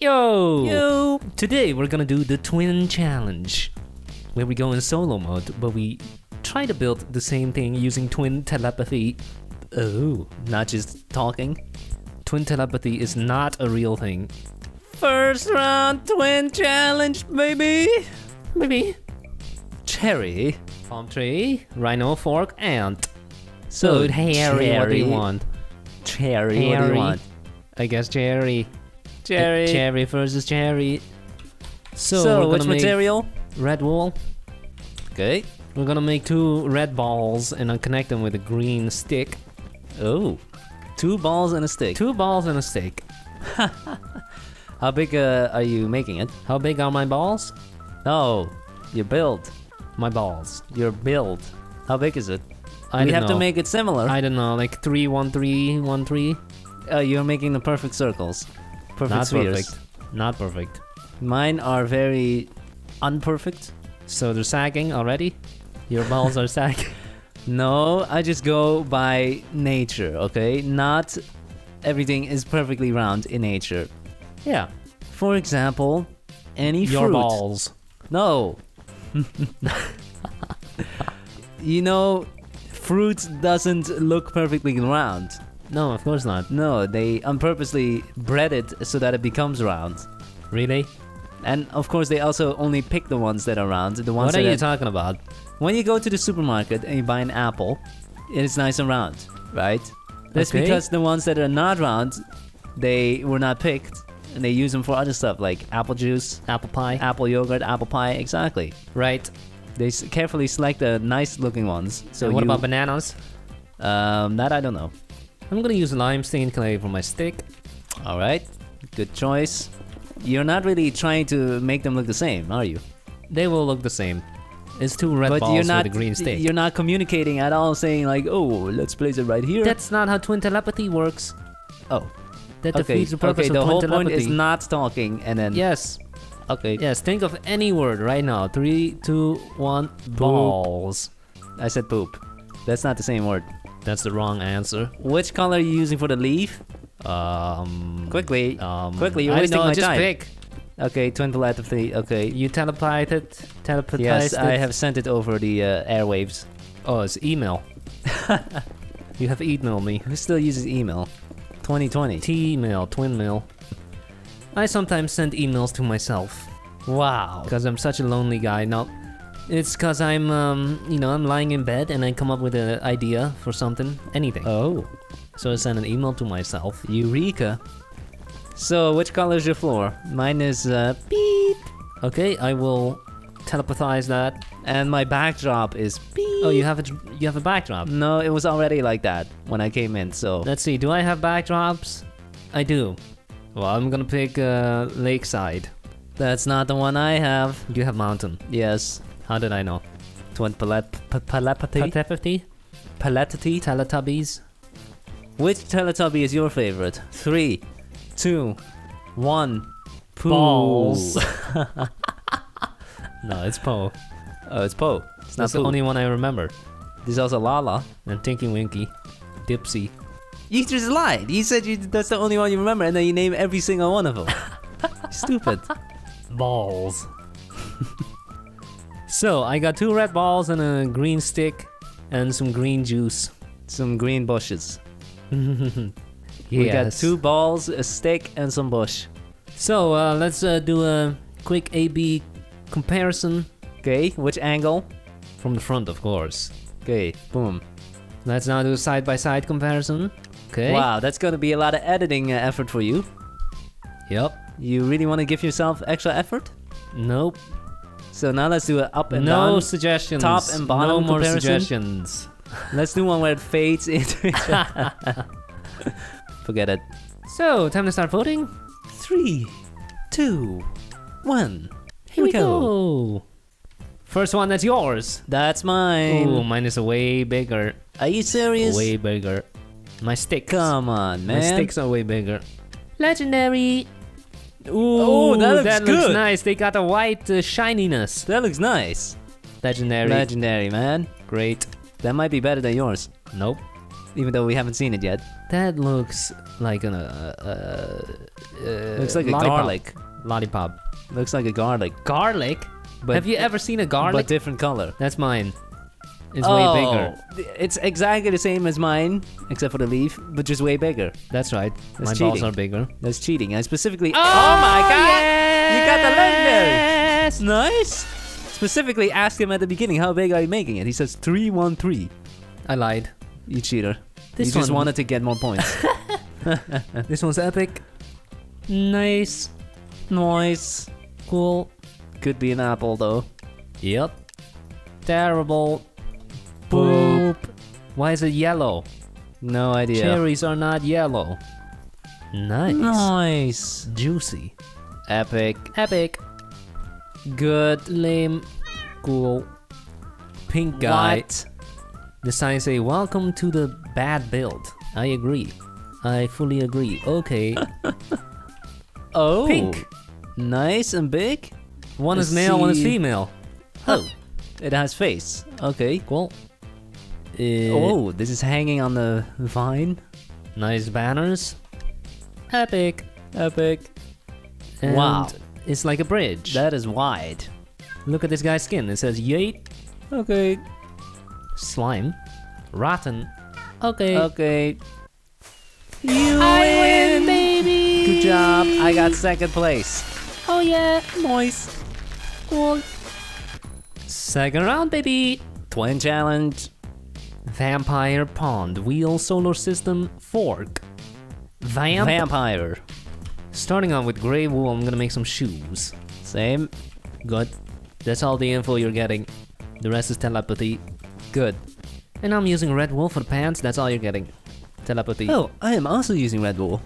Yo! Yo! Today we're gonna do the twin challenge, where we go in solo mode, but we try to build the same thing using twin telepathy. Oh, Not just talking. twin telepathy is not a real thing. First round twin challenge, baby! Maybe. Cherry. Palm tree, rhino fork, ant. So, So, Harry, what do you cherry. want? Cherry, what do you want? I guess cherry. Cherry. Uh, cherry versus cherry. So, So, which material? red wool. Okay. We're gonna make two red balls and then connect them with a green stick. Oh. Two balls and a stick. Two balls and a stick. How big uh, are you making it? How big are my balls? No, you build. My balls. Your build. How big is it? I we have know. to make it similar. I don't know, like three, one, three, one, three. Uh, you're making the perfect circles. Perfect Not spheres. perfect. Not perfect. Mine are very unperfect. So they're sagging already. Your balls are sagging. No, I just go by nature, okay? Not everything is perfectly round in nature. yeah. For example, any Your fruit. balls. No. you know, fruit doesn't look perfectly round. No, of course not. No, they unpurposely bred it so that it becomes round. Really? And of course, they also only pick the ones that are round. The ones What are you talking about? when you go to the supermarket and you buy an apple, it is nice and round, right? That's Okay. because the ones that are not round, they were not picked, and they use them for other stuff like apple juice, Apple pie? apple yogurt, apple pie. Exactly. right. They s- carefully select the nice-looking ones. So So what you- about bananas? um, that I don't know. I'm gonna use lime clay for my stick. All right, good choice. You're not really trying to make them look the same, are you? They will look the same. It's two red but balls you're not with a green stick. you're not communicating at all, saying like, "Oh, let's place it right here." That's not how twin telepathy works. oh, That okay. defeats the purpose okay, of the twin whole telepathy. point is not talking, and then Yes. okay. Yes. Think of any word right now. Three, two, one. Balls. I said poop. That's not the same word. That's the wrong answer. Which color are you using for the leaf? Um. Quickly, Um, quickly, you're I wasting know, my just time. pick. Okay, twin telepathy. Okay. You telepathed, telepathized Yes, I have sent it over the uh, airwaves. Oh, it's email. you have emailed me. Who still uses email? 2020. T-mail, twin mail. I sometimes send emails to myself Wow. because I'm such a lonely guy. No, it's because I'm, um, you know, I'm lying in bed and I come up with an idea for something, anything. Oh, so I send an email to myself. Eureka. So, which color is your floor? Mine is uh, beep, Okay, I will telepathize that. and my backdrop is beep. Oh, you have a you have a backdrop. No, it was already like that when I came in. So, Let's see. Do I have backdrops? I do. Well, I'm gonna pick uh, Lakeside. that's not the one I have. You have Mountain. Yes, How did I know? twin telepathy. Telepathy. Teletubbies? Which Teletubby is your favorite? Three, two, one. Balls. No, it's Po. oh, it's Po. It's not the only one I remember. There's also Laa-Laa. And Tinky Winky, Dipsy. You just lied. You said you, that's the only one you remember, and then you name every single one of them. Stupid. Balls. so I got two red balls and a green stick and some green juice. Some green bushes. yes. We got two balls, a stick, and some bush. So uh, let's uh, do a quick A/B comparison Okay, which angle? from the front, of course. Okay, boom. Let's now do a side-by-side comparison. Okay. Wow, that's gonna be a lot of editing uh, effort for you. Yep. You really want to give yourself extra effort? Nope. So now let's do it up and no down. suggestions. top and bottom No more comparison? suggestions. Let's do one where it fades into each other. Forget it. So, time to start voting. Three, two, one. Here we go. First one, that's yours. That's mine. Oh, mine is way bigger. Are you serious? Way bigger. My sticks. Come on, man. My sticks are way bigger. Legendary. Ooh, Oh, that looks good. nice. They got a white uh, shininess. That looks nice. Legendary. Legendary, man. Great. That might be better than yours. Nope. even though we haven't seen it yet. That looks like an uh, uh, uh Looks like a lollipop. garlic. Lollipop. Looks like a garlic, Garlic? but Have you ever seen a garlic? but different color. That's mine. It's oh, way bigger. It's exactly the same as mine, except for the leaf, but just way bigger. That's right. That's My balls cheating. are bigger. That's cheating. I specifically. Oh, oh my god! You got the legendary. Yes! Nice. Specifically asked him at the beginning, how big are you making it? He says three one three. I lied. You cheater. This you just wanted to get more points. This one's epic. Nice. nice. Cool. Could be an apple though. Yep. Terrible. Boop. Why is it yellow? No idea. Cherries are not yellow. Nice. Nice. Juicy. Epic. Epic. Good. Lame. Cool. Pink guy. What? The sign say, "Welcome to the bad build." I agree. I fully agree. Okay. Oh. Pink. Nice and big. One is male, one is female. Oh. It has face. Okay. Cool. Uh, Oh, this is hanging on the vine. nice banners. Epic. Epic. And Wow. It's like a bridge. That is wide. Look at this guy's skin. It says Yeet. Okay. Slime. Rotten. Okay. Okay. You I win. win, baby. Good job. I got second place. Oh yeah. Nice. Cool. Second round, baby. Twin challenge. Vampire Pond. Wheel Solar System Fork. Vamp. Vampire. Starting on with gray wool, I'm gonna make some shoes. Same. Good. That's all the info you're getting. The rest is telepathy. Good. And I'm using red wool for the pants. That's all you're getting. Telepathy. Oh, I am also using Red wool.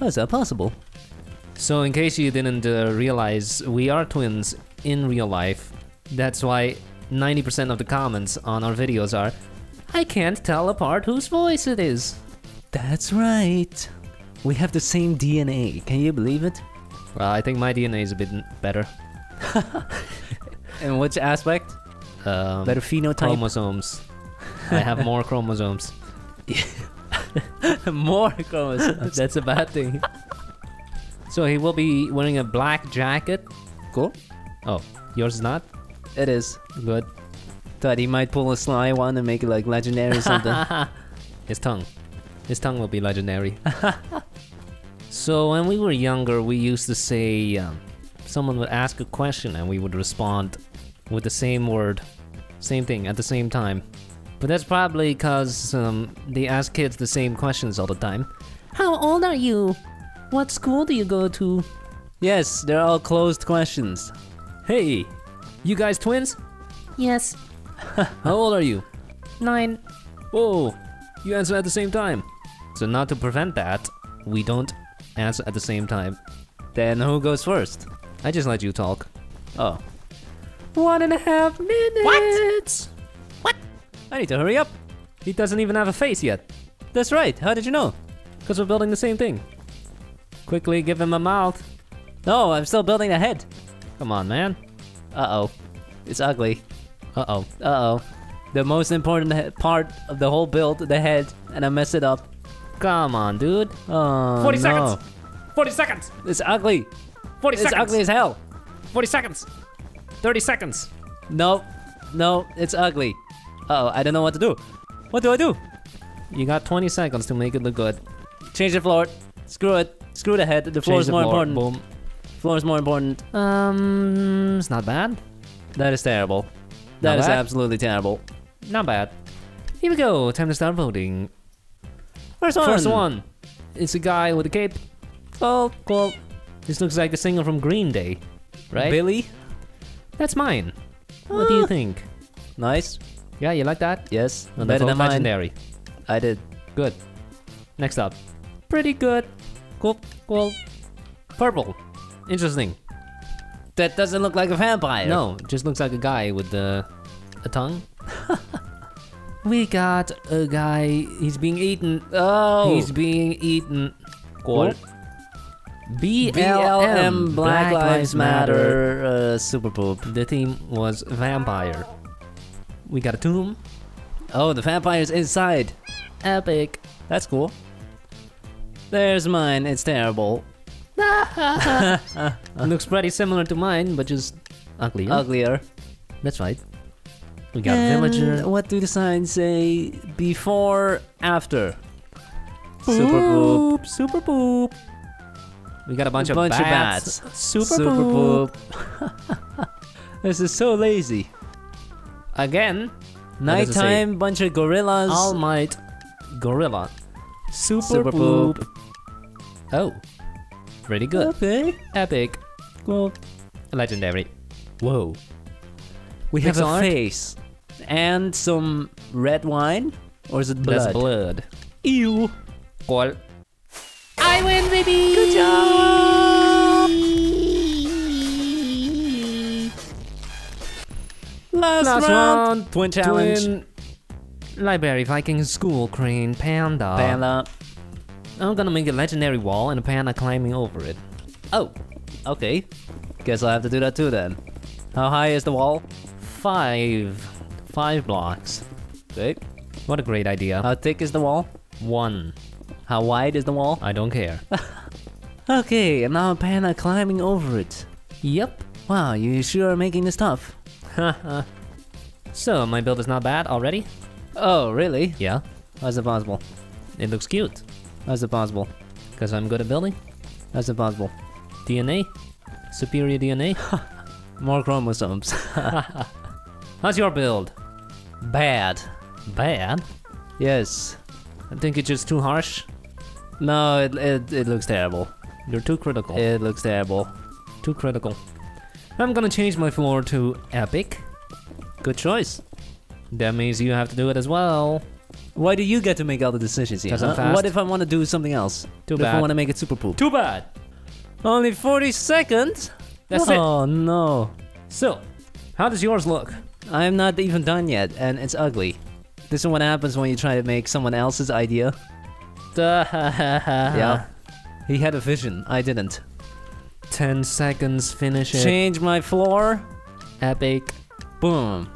How is that possible? So, in case you didn't uh, realize, we are twins in real life. That's why 90% of the comments on our videos are, I can't tell apart whose voice it is. That's right. We have the same DNA. Can you believe it? Well, I think my DNA is a bit better. In which aspect? Um, Better phenotype. chromosomes. I have more chromosomes. More chromosomes. That's a bad thing. so he will be wearing a black jacket. cool. Oh, yours is not? It is. Good. Thought he might pull a sly one and make it like legendary or something. His tongue. His tongue will be legendary. so when we were younger, we used to say um, someone would ask a question and we would respond with the same word, same thing at the same time. But that's probably because um, they ask kids the same questions all the time. How old are you? What school do you go to? yes, they're all closed questions. Hey, you guys twins? Yes, How old are you? nine. Whoa, you answer at the same time. So not to prevent that, we don't answer at the same time. Then who goes first? I just let you talk. Oh. One and a half minutes. What? What? I need to hurry up. He doesn't even have a face yet, That's right. How did you know? because we're building the same thing. Quickly give him a mouth. No, I'm still building a head. Come on, man. Uh oh. It's ugly. Uh oh. Uh oh. The most important part of the whole build, the head, and I messed it up. Come on, dude. Oh, 40 no. seconds. 40 seconds. It's ugly. 40 It's seconds. ugly as hell. 40 seconds. 30 seconds. No, no, it's ugly. Uh oh, I don't know what to do. What do I do? You got 20 seconds to make it look good. Change the floor. Screw it. Screw the head. The floor Change is the more floor. important. Boom. Floor is more important. Um, it's not bad. That is terrible. That is bad? absolutely terrible. Not bad. Here we go. Time to start voting. First one. First one. It's a guy with a cape. Oh, cool. This looks like the singer from Green Day, right? Billy. That's mine. What do you ah. think? Nice. Yeah, you like that? Yes. Well, better than mine. I did. Good. Next up. Pretty good. Cool. Cool. Purple. Interesting. That doesn't look like a vampire. No, just looks like a guy with the a tongue. we got a guy. He's being eaten. Oh. He's being eaten. Cool. Cool. BLM, BLM Black Lives Matter. Uh, super poop. The theme was vampire. We got a tomb. Oh, the vampire's inside. Epic. That's cool. There's mine. It's terrible. Looks pretty similar to mine, but just uglier. Uglier. That's right. We got And villager. What do the signs say? Before, after. Super poop. Super poop. We got a bunch, A bunch of, of bats. bats. Super, poop. this is so lazy. Again, What does it say? Nighttime, bunch of gorillas. All Might Gorilla. Super, Super poop. poop. Oh. Pretty good. Okay. Epic. Well, Legendary. Whoa. we have Pixel a art? face and some red wine, or is it blood? That's blood. Ew. Cool. I win, baby! Good job. Last, Last round. round. Twin challenge. Twin Library, Viking, School, Crane, Panda. Panda. I'm gonna make a legendary wall and a panda climbing over it. Oh, okay. Guess I'll have to do that too then. How high is the wall? Five. Five blocks. Okay. What a great idea. How thick is the wall? One. How wide is the wall? I don't care. Okay, and now a panda climbing over it. yep. Wow, you sure are making this tough. so, my build is not bad already? Oh, really? Yeah. How's it possible? It looks cute. How's it possible? Because I'm good at building. How's it possible? DNA. Superior DNA. More chromosomes. How's your build? Bad. Bad? Yes. I think it's just too harsh. No, it, it, it looks terrible. You're too critical. It looks terrible. Too critical. I'm gonna change my floor to epic. Good choice. That means you have to do it as well. Why do you get to make all the decisions here? huh? fast. What if I want to do something else? Too what if I want to make it super poop? Too bad. Only 40 seconds? That's oh, it. Oh no. So, how does yours look? I'm not even done yet, and it's ugly. This is what happens when you try to make someone else's idea. yeah. Yeah. He had a vision, I didn't. 10 seconds, finish it. Change my floor. Epic. Boom.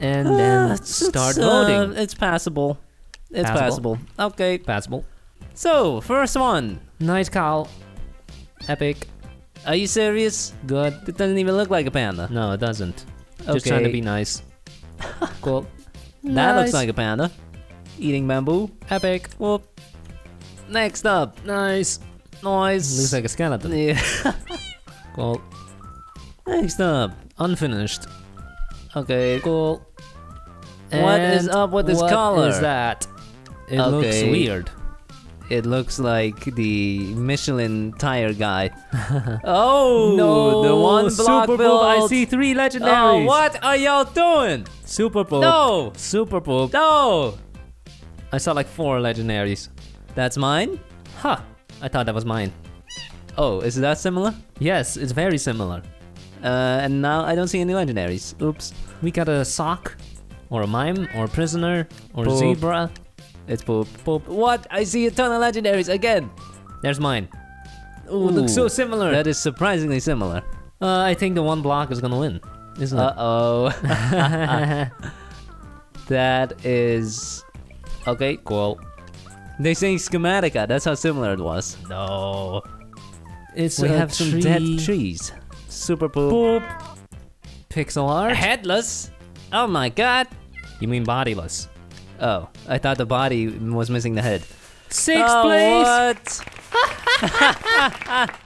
And Ah, then start it's, uh, voting. it's passable. It's Passable? Okay. Passable. So, first one. Night cow. Epic. Are you serious? Good. It doesn't even look like a panda. No, it doesn't. Just trying to be nice. cool. That looks like a panda. Eating bamboo. Epic. Whoop. Next up. Nice. Noise. Looks like a skeleton. Yeah. Cool. Next up. Unfinished. Okay. Cool. What is up with this what color? is that? It looks weird. It looks like the Michelin tire guy. oh, no, the one block Super build. I see three legendaries. Oh, what are y'all doing? Super Poop. No, Super Poop. no. I saw like four legendaries. That's mine. Huh. I thought that was mine. Oh, is that similar? Yes, it's very similar. Uh, and now I don't see any legendaries. Oops. We got a sock, or a mime, or a prisoner, or Poop. zebra. It's poop. Poop. What? I see a ton of legendaries again. There's mine. Ooh, it looks so similar. That is surprisingly similar. Uh, I think the one block is gonna win, isn't Uh oh. it? that is. Okay. cool. They say Schematica. That's how similar it was. No. It's we a have some dead trees. Super poop. Poop. Pixel art. Headless. Oh my god. You mean bodiless? Oh, I thought the body was missing the head. Sixth oh, place. What?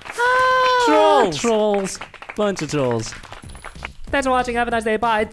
Trolls. Trolls. Bunch of trolls. Thanks for watching. Have a nice day. Bye.